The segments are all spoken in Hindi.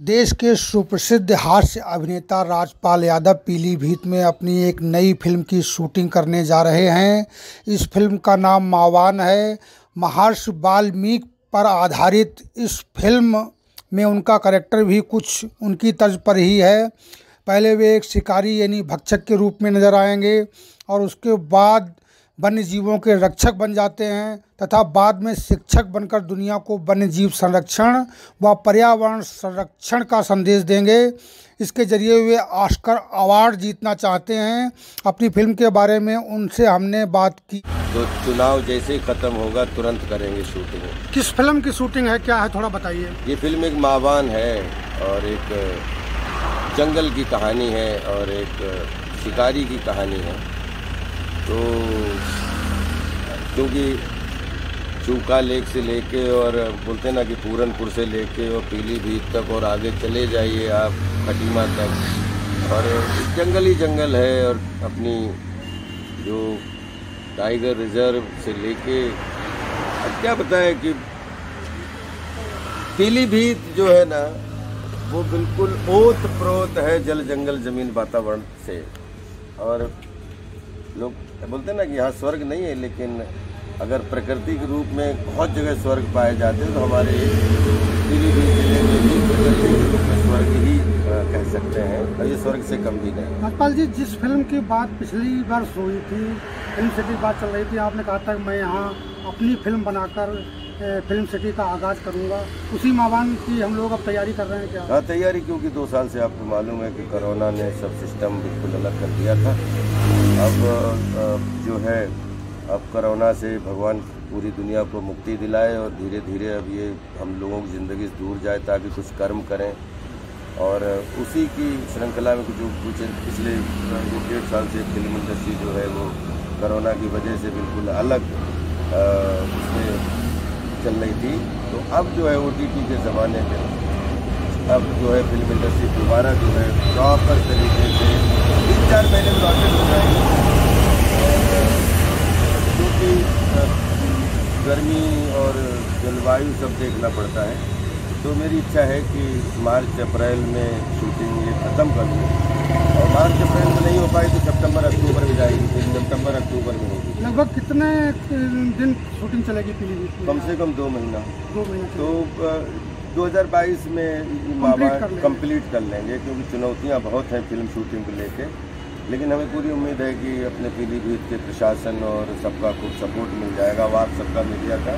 देश के सुप्रसिद्ध हास्य अभिनेता राजपाल यादव पीलीभीत में अपनी एक नई फ़िल्म की शूटिंग करने जा रहे हैं। इस फ़िल्म का नाम मावान है। महर्षि वाल्मीकि पर आधारित इस फ़िल्म में उनका करेक्टर भी कुछ उनकी तर्ज पर ही है। पहले वे एक शिकारी यानी भक्षक के रूप में नज़र आएँगे और उसके बाद वन्य जीवों के रक्षक बन जाते हैं तथा बाद में शिक्षक बनकर दुनिया को वन्य जीव संरक्षण व पर्यावरण संरक्षण का संदेश देंगे। इसके ज़रिए वे ऑस्कर अवार्ड जीतना चाहते हैं। अपनी फ़िल्म के बारे में उनसे हमने बात की। तो चुनाव जैसे ही खत्म होगा तुरंत करेंगे शूटिंग। किस फ़िल्म की शूटिंग है? क्या है? थोड़ा बताइए। ये फ़िल्म एक मावान है और एक जंगल की कहानी है और एक शिकारी की कहानी है। तो क्योंकि चूका लेक से लेके और बोलते हैं ना कि पूरनपुर से लेके और पीलीभीत तक और आगे चले जाइए आप, खटीमा तक। और जंगल ही जंगल है और अपनी जो टाइगर रिज़र्व से लेके क्या बताएँ कि पीलीभीत जो है ना, वो बिल्कुल ओत प्रोत है जल जंगल ज़मीन वातावरण से। और लोग बोलते हैं ना कि यहाँ स्वर्ग नहीं है लेकिन अगर प्रकृति के रूप में बहुत जगह स्वर्ग पाए जाते हैं तो हमारे पीलीभीत ज़िले में भी प्रकृति के रूप में स्वर्ग ही कह सकते हैं। और ये स्वर्ग से कम भी नहीं। राजपाल जी जिस फ़िल्म की बात पिछली वर्ष हुई थी फ़िल्म सिटी बात चल रही थी आपने कहा था कि मैं यहाँ अपनी फ़िल्म बनाकर फ़िल्म सिटी का आगाज़ करूँगा। उसी मावान की हम लोग अब तैयारी कर रहे हैं क्या? हाँ तैयारी क्योंकि दो साल से आपको मालूम है कि कोरोना ने सब सिस्टम बिल्कुल अलग कर दिया था। अब जो है, अब कोरोना से भगवान पूरी दुनिया को मुक्ति दिलाए और धीरे धीरे अब ये हम लोगों की ज़िंदगी से दूर जाए ताकि कुछ कर्म करें। और उसी की श्रृंखला में जो कुछ पिछले डेढ़ साल से फ़िल्म इंडस्ट्री जो है वो कोरोना की वजह से बिल्कुल अलग उसमें चल रही थी। तो अब जो है ओटीटी के ज़माने में, अब जो है फ़िल्म इंडस्ट्री दोबारा जो है प्रॉपर तरीके से चार महीने में लॉन्च हो जाएगी क्योंकि गर्मी और जलवायु सब देखना पड़ता है। तो मेरी इच्छा है कि मार्च अप्रैल में शूटिंग ये ख़त्म कर लूँ और मार्च अप्रैल में नहीं हो पाई तो सितंबर अक्टूबर में जाएगी। फिर सितंबर अक्टूबर में होगी। लगभग कितने दिन शूटिंग चलेगी पीलीभीत कम से कम दो महीना। दो महीना तो 2022 में कंप्लीट कर लेंगे। क्योंकि चुनौतियाँ बहुत हैं फ़िल्म शूटिंग को लेके। लेकिन हमें पूरी उम्मीद है कि अपने पीलीभीत के प्रशासन और सबका खूब सपोर्ट मिल जाएगा वाक सबका मीडिया का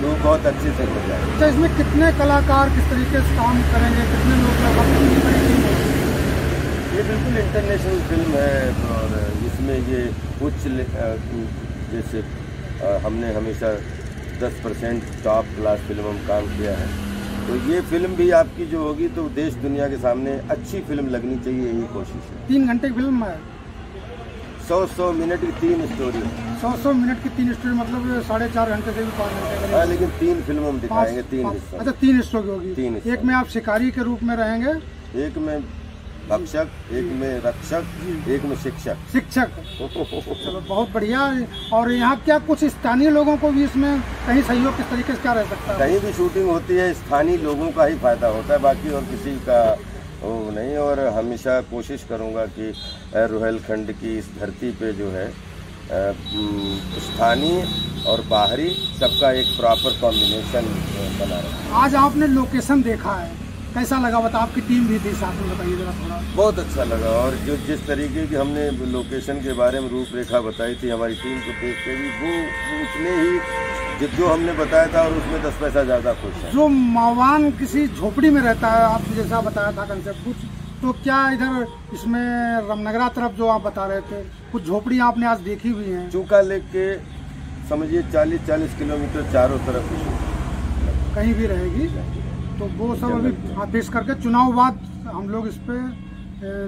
तो बहुत अच्छे से हो जाएगा। अच्छा इसमें कितने कलाकार किस तरीके से काम करेंगे? कितने लोग ये बिल्कुल इंटरनेशनल फ़िल्म है और इसमें ये उच्च जैसे हमने हमेशा 10 परसेंट टॉप क्लास फ़िल्म में काम किया है। तो ये फ़िल्म भी आपकी जो होगी तो देश दुनिया के सामने अच्छी फ़िल्म लगनी चाहिए यही कोशिश है। तीन घंटे की फ़िल्म है। सौ सौ मिनट की तीन स्टोरी सौ सौ मिनट की तीन स्टोरी मतलब साढ़े चार घंटे से भी पाँच घंटे हाँ लेकिन तीन फ़िल्म हम दिखाएँगे तीन अच्छा तीन स्टोरी होगी। तीन एक में आप शिकारी के रूप में रहेंगे। एक में भक्षक एक में रक्षक एक में शिक्षक। शिक्षक। चलो बहुत बढ़िया। और यहाँ क्या कुछ स्थानीय लोगों को भी इसमें कहीं सहयोग किस तरीके से क्या रह सकता है? कहीं भी शूटिंग होती है स्थानीय लोगों का ही फ़ायदा होता है। बाकी और किसी का वो नहीं और हमेशा कोशिश करूँगा कि रोहेलखंड की इस धरती पे जो है स्थानीय और बाहरी सबका एक प्रॉपर कॉम्बिनेशन बना रहे आज आपने लोकेशन देखा है। कैसा लगा? बता आपकी टीम भी थी साथ में बताइए जरा थोड़ा। बहुत अच्छा लगा और जो जिस तरीके की हमने लोकेशन के बारे में रूपरेखा बताई थी हमारी टीम को देख के भी वो उतने ही जो हमने बताया था और उसमें दस पैसा ज़्यादा खुश है। जो मावान किसी झोपड़ी में रहता है आप जैसा बताया था कंसेप्ट कुछ तो क्या इधर इसमें रामनगरा तरफ़ जो आप बता रहे थे कुछ झोपड़ी आपने आज देखी हुई है? चूका लेक के समझिए 40-40 किलोमीटर चारों तरफ़ कहीं भी रहेगी? तो वो सब अभी पेश करके चुनाव बाद हम लोग इस पे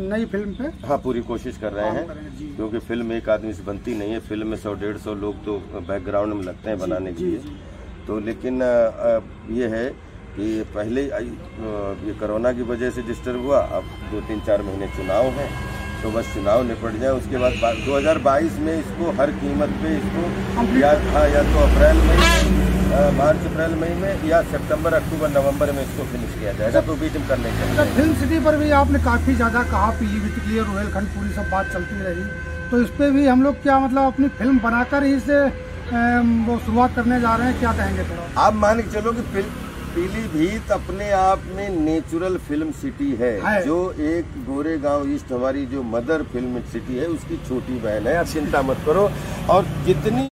नई फ़िल्म पे हाँ पूरी कोशिश कर रहे हैं। क्योंकि फ़िल्म एक आदमी से बनती नहीं है। फ़िल्म में सौ डेढ़ सौ लोग तो बैकग्राउंड में लगते हैं बनाने के लिए। तो लेकिन ये है कि पहले ये कोरोना की वजह से डिस्टर्ब हुआ। अब दो तीन चार महीने चुनाव है। तो बस चुनाव निपट जाए उसके बाद 2022 में इसको हर कीमत पे इसको या था या तो अप्रैल में मार्च अप्रैल मई में या सितंबर अक्टूबर नवंबर में इसको फिनिश किया जाएगा तो बीच में करने चाहिए फ़िल्म सिटी पर भी आपने काफ़ी ज़्यादा कहा पीलीभीत के लिए रोहेलखंड पूरी सब बात चलती रही। तो इस पे भी हम लोग क्या मतलब अपनी फ़िल्म बनाकर ही इसे वो शुरुआत करने जा रहे हैं क्या कहेंगे थोड़ा? आप मान के चलो कि फ़िल्म पीलीभीत अपने आप में नेचुरल फ़िल्म सिटी है, है। जो एक गोरे गाँव ईस्ट हमारी जो मदर फ़िल्म सिटी है उसकी छोटी बहन है। आप चिंता मत करो। और जितनी